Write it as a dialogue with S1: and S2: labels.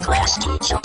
S1: Class teacher.